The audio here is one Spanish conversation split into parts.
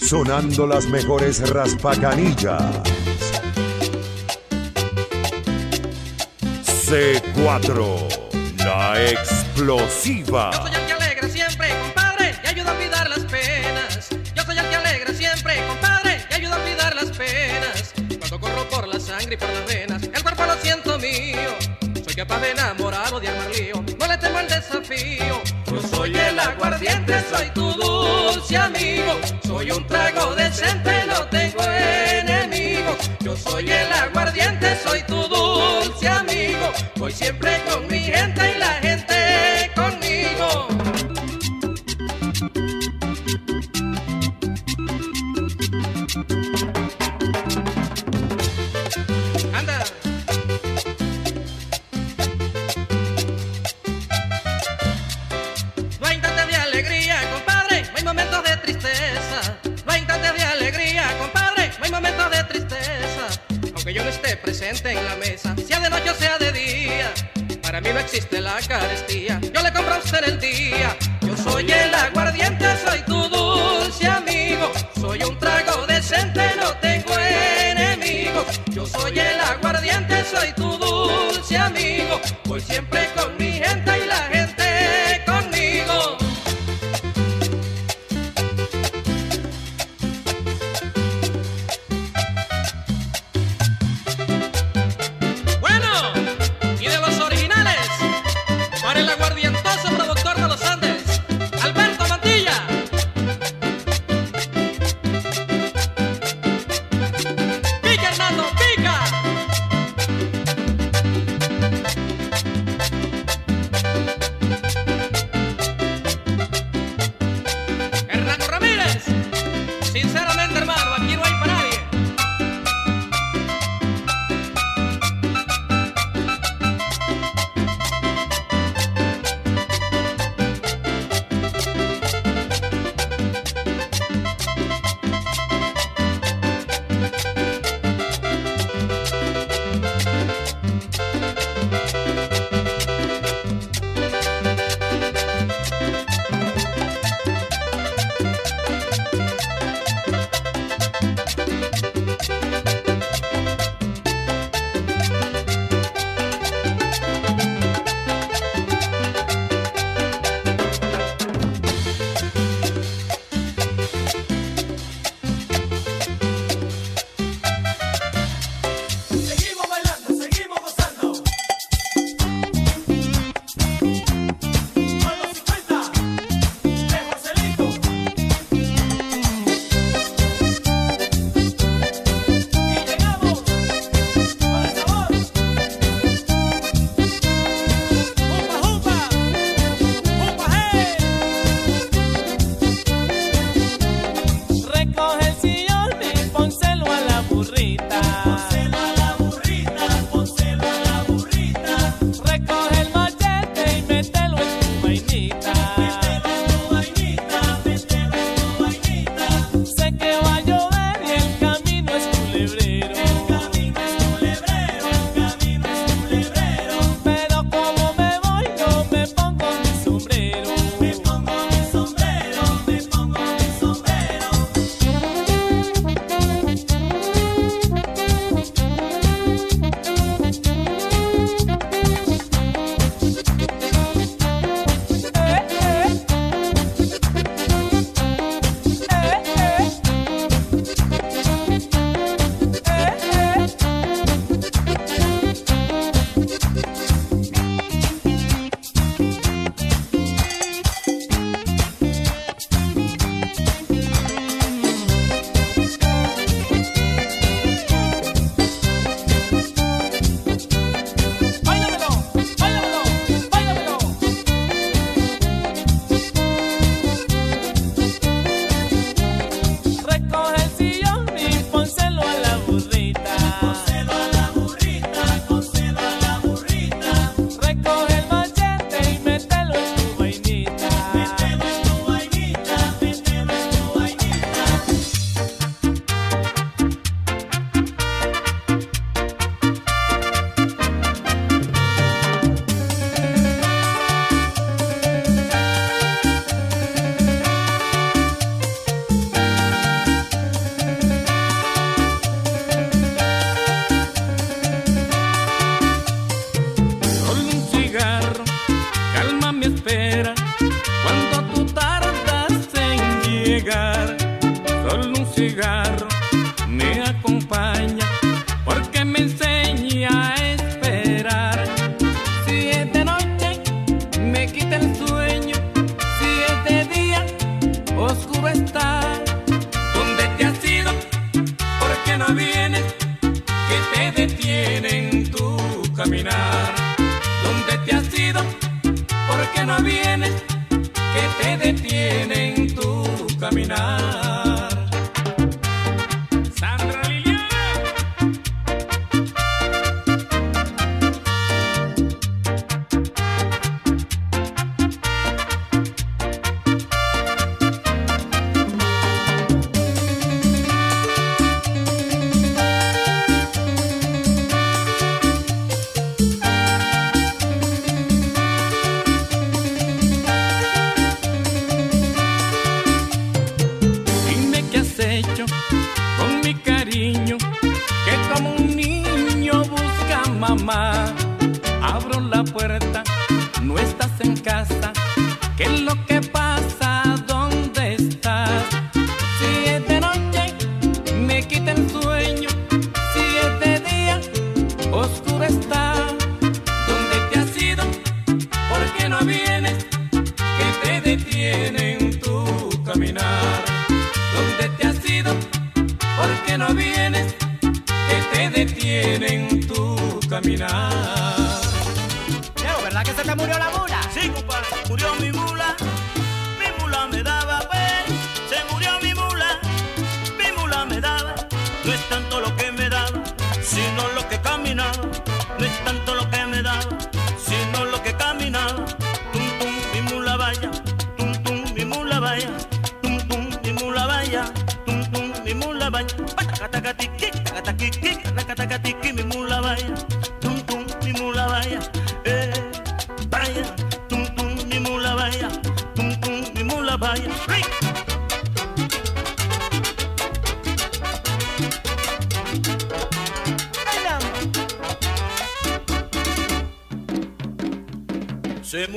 Sonando las mejores raspacanillas. C4, la explosiva. Yo soy el que alegra siempre, compadre, y ayuda a olvidar las penas. Yo soy el que alegra siempre, compadre, y ayuda a olvidar las penas. Cuando corro por la sangre y por las venas, el cuerpo lo siento mío. Soy capaz de enamorar o de armar lío, temo el desafío. Yo soy el aguardiente, soy tu dulce amigo. Soy un trago decente, no tengo enemigos. Yo soy el aguardiente, soy tu no existe la carestía. Yo le compro a usted el día. Yo soy el aguardiente, soy tu dulce amigo. Soy un trago decente, no tengo enemigos. Yo soy el aguardiente, soy tu dulce amigo. Voy siempre con mi gente y la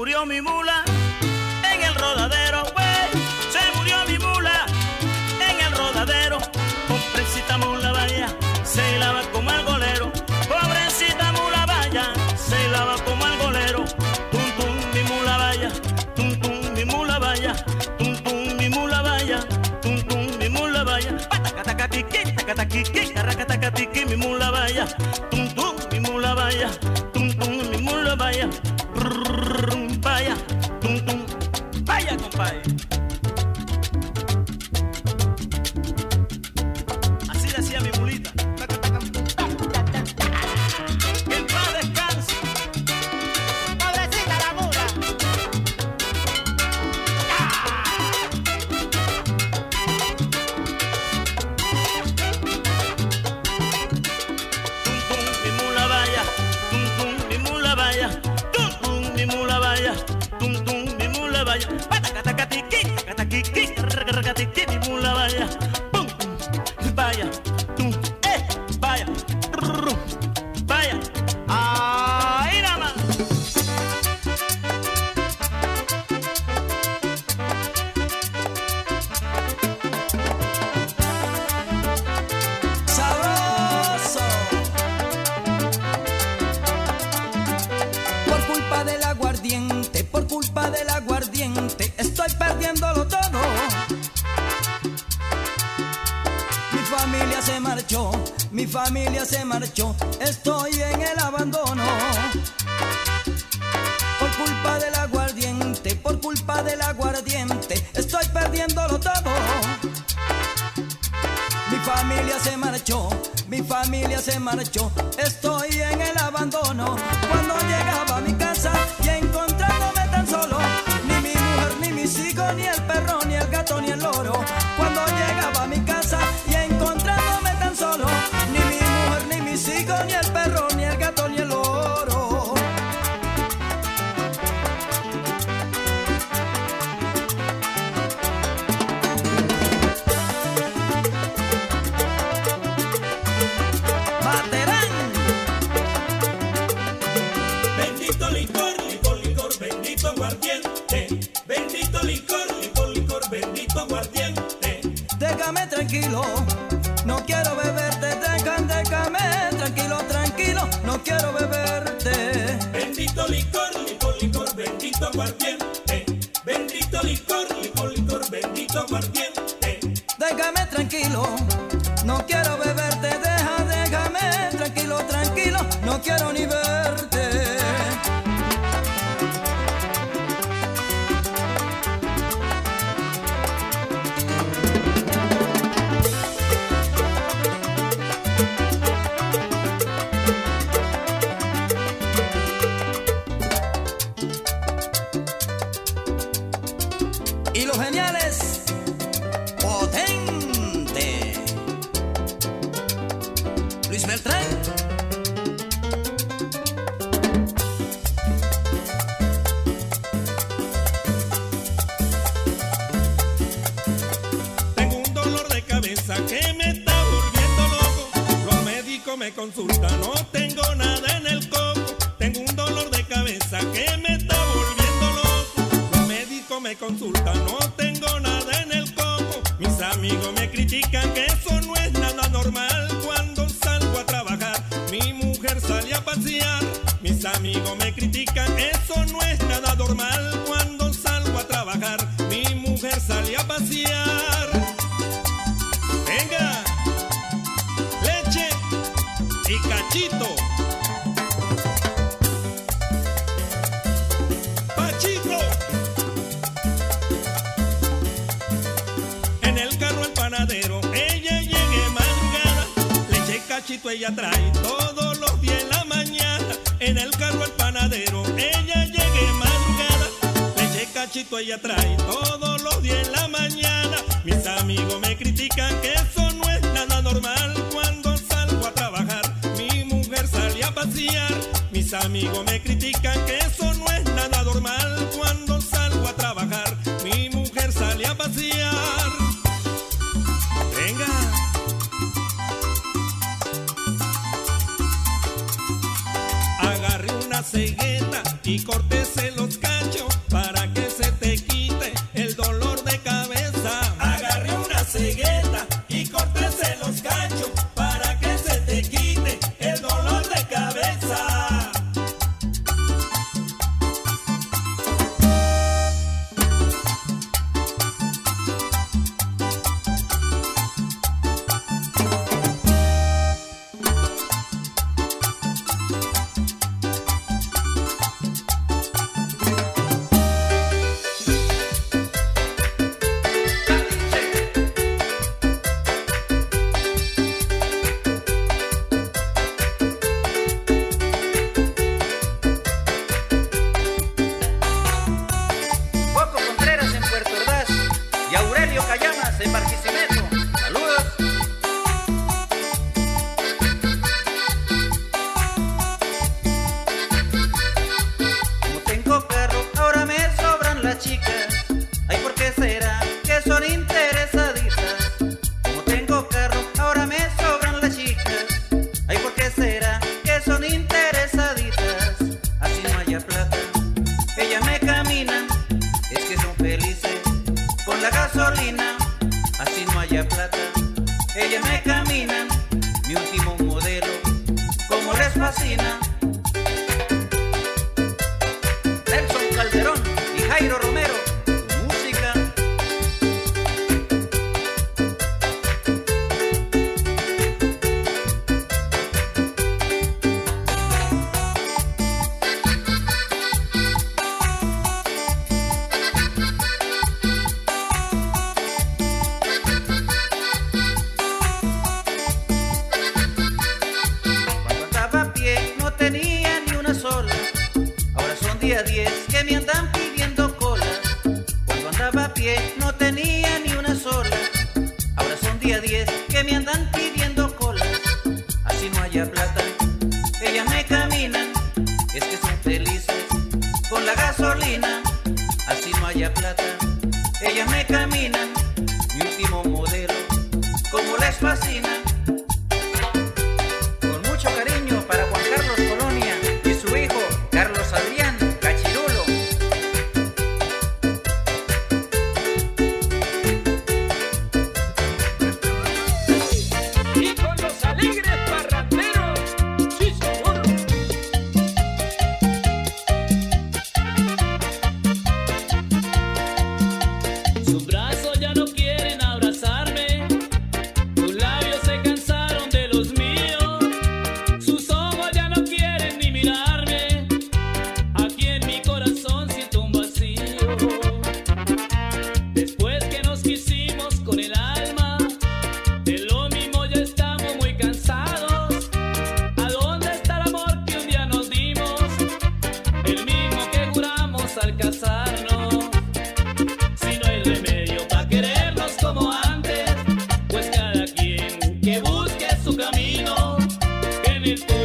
murió mi mula en el rodadero, güey. Se murió mi mula en el rodadero. Pobrecita mula vaya, se lava como el golero. Pobrecita mula vaya, se lava como el golero. Tum tum mi mula vaya, tum tum mi mula vaya, tum tum mi mula vaya, tum tum mi mula vaya. Patacatacatiqui, tacataquiqui, taracatacatiqui, mi mula vaya, familia se marchó, estoy en el abandono. Por culpa del aguardiente, por culpa del aguardiente, estoy perdiéndolo todo. Mi familia se marchó, mi familia se marchó, estoy en el abandono. Cuando llegaba a mi casa y encontrándome tan solo, ni mi mujer, ni mis hijos, ni el perro, ni el gato, ni el loro. Cuando llegaba a mi casa tranquilo, no quiero beberte, déjame, tranquilo, tranquilo, no quiero beberte. Bendito licor, licor, licor, bendito aguardiente. Bendito licor, licor, licor, bendito aguardiente. Déjame tranquilo, no quiero beberte, deja, déjame tranquilo, tranquilo, no quiero ni me consulta, no tengo nada en el coco, tengo un dolor de cabeza que me está volviendo loco. Los médicos me consultan, no tengo nada en el coco, mis amigos me critican que eso no es nada normal. Cuando salgo a trabajar, mi mujer sale a pasear, mis amigos me critican, eso no es nada normal. Pachito. Pachito. En el carro el panadero, ella llegue mangada. Leche cachito ella trae todos los días en la mañana. En el carro el panadero, ella llegue mangada. Leche cachito ella trae todos los días en la mañana. Mis amigos me critican que eso no es nada normal amigo me critican que esa chica. caminan. it.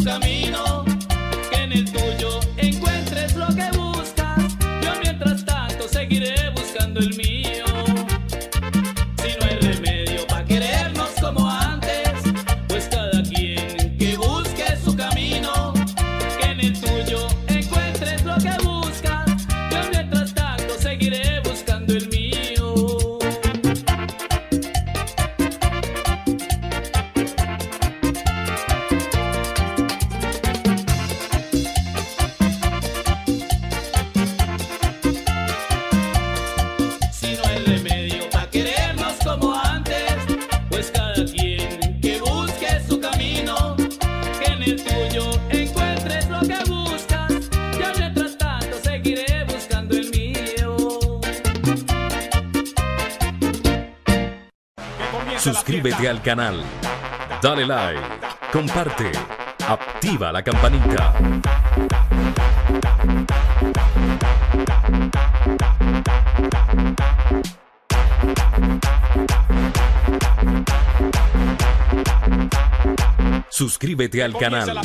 tu camino. Suscríbete al canal. Dale like. Comparte. Activa la campanita. Suscríbete al canal.